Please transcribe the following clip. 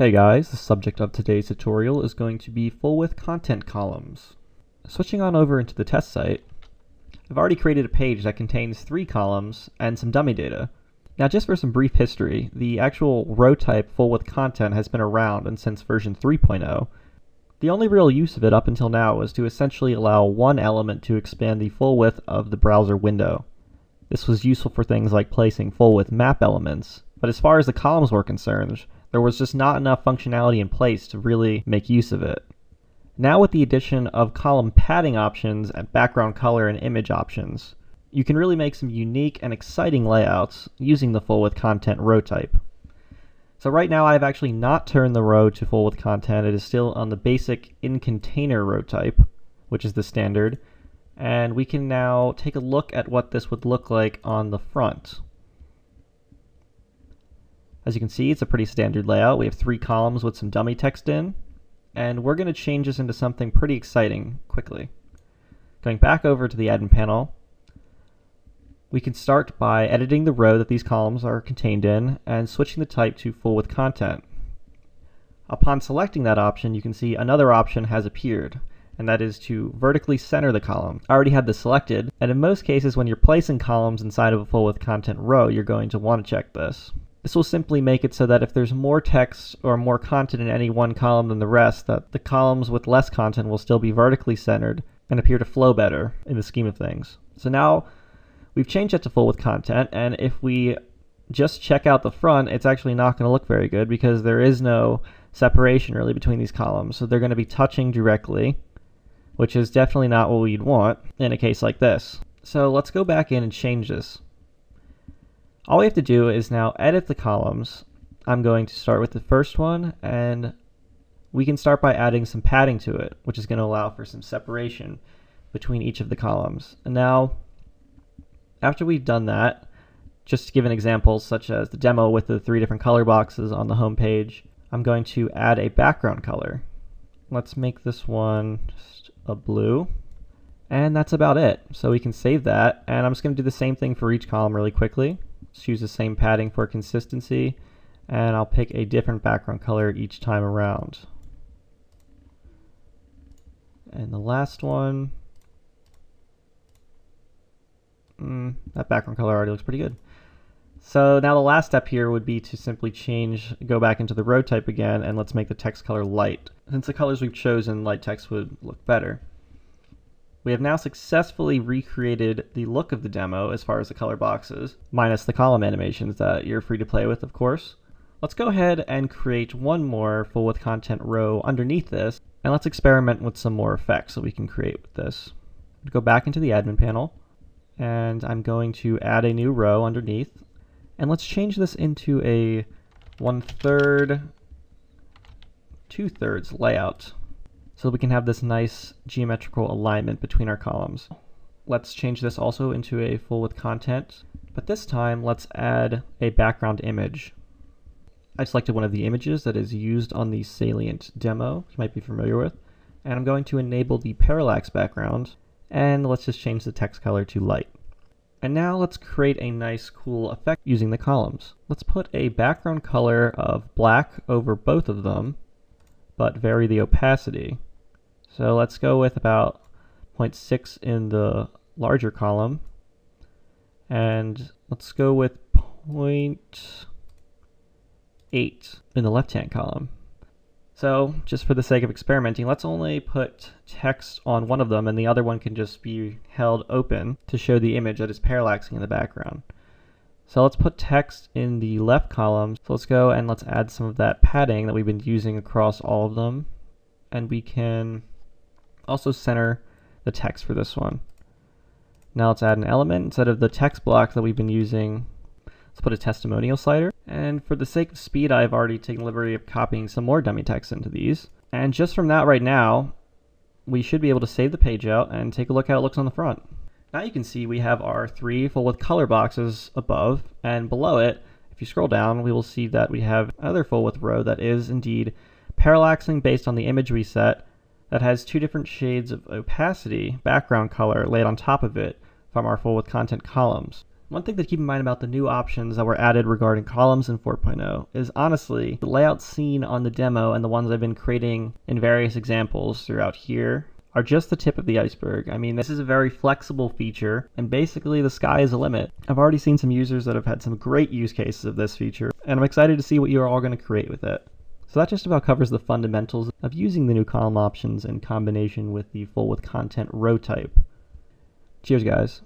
Hey guys, the subject of today's tutorial is going to be full width content columns. Switching on over into the test site, I've already created a page that contains three columns and some dummy data. Now just for some brief history, the actual row type full width content has been around and since version 3.0. The only real use of it up until now was to essentially allow one element to expand the full width of the browser window. This was useful for things like placing full width map elements, but as far as the columns were concerned, there was just not enough functionality in place to really make use of it. Now with the addition of column padding options and background color and image options, you can really make some unique and exciting layouts using the full width content row type. So right now I've actually not turned the row to full width content. It is still on the basic in container row type, which is the standard. And we can now take a look at what this would look like on the front. As you can see, it's a pretty standard layout. We have three columns with some dummy text in, and we're going to change this into something pretty exciting quickly. Going back over to the admin panel, we can start by editing the row that these columns are contained in and switching the type to full width content. Upon selecting that option, you can see another option has appeared, and that is to vertically center the column. I already had this selected, and in most cases when you're placing columns inside of a full width content row, you're going to want to check this. This will simply make it so that if there's more text or more content in any one column than the rest, that the columns with less content will still be vertically centered and appear to flow better in the scheme of things. So now we've changed that to full width content, and if we just check out the front, it's actually not going to look very good because there is no separation really between these columns. So they're going to be touching directly, which is definitely not what we'd want in a case like this. So let's go back in and change this. All we have to do is now edit the columns. I'm going to start with the first one and we can start by adding some padding to it, which is going to allow for some separation between each of the columns. And now, after we've done that, just to give an example, such as the demo with the three different color boxes on the home page, I'm going to add a background color. Let's make this one just a blue. And that's about it. So we can save that, and I'm just going to do the same thing for each column really quickly. Use the same padding for consistency and I'll pick a different background color each time around. And the last one, mm, that background color already looks pretty good. So now the last step here would be to simply change, go back into the row type again, and let's make the text color light. Since the colors we've chosen, light text would look better. We have now successfully recreated the look of the demo as far as the color boxes, minus the column animations that you're free to play with, of course. Let's go ahead and create one more full width content row underneath this, and let's experiment with some more effects that we can create with this. Go back into the admin panel, and I'm going to add a new row underneath, and let's change this into a one-third, two-thirds layout so we can have this nice geometrical alignment between our columns. Let's change this also into a full width content, but this time let's add a background image. I selected one of the images that is used on the Salient demo, you might be familiar with, and I'm going to enable the parallax background, and let's just change the text color to light. And now let's create a nice cool effect using the columns. Let's put a background color of black over both of them, but vary the opacity. So let's go with about 0.6 in the larger column. And let's go with 0.8 in the left-hand column. So just for the sake of experimenting, let's only put text on one of them and the other one can just be held open to show the image that is parallaxing in the background. So let's put text in the left column. So let's go and let's add some of that padding that we've been using across all of them. And we can also center the text for this one. Now let's add an element instead of the text block that we've been using. Let's put a testimonial slider. And for the sake of speed, I've already taken the liberty of copying some more dummy text into these. And just from that right now, we should be able to save the page out and take a look how it looks on the front. Now you can see we have our three full width color boxes above, and below it, if you scroll down, we will see that we have another full width row that is indeed parallaxing based on the image we set, that has two different shades of opacity background color laid on top of it from our full width content columns. One thing to keep in mind about the new options that were added regarding columns in 4.0 is honestly the layouts seen on the demo and the ones I've been creating in various examples throughout here are just the tip of the iceberg. I mean, this is a very flexible feature, and basically the sky is the limit. I've already seen some users that have had some great use cases of this feature, and I'm excited to see what you're all going to create with it. So that just about covers the fundamentals of using the new column options in combination with the full width content row type. Cheers, guys.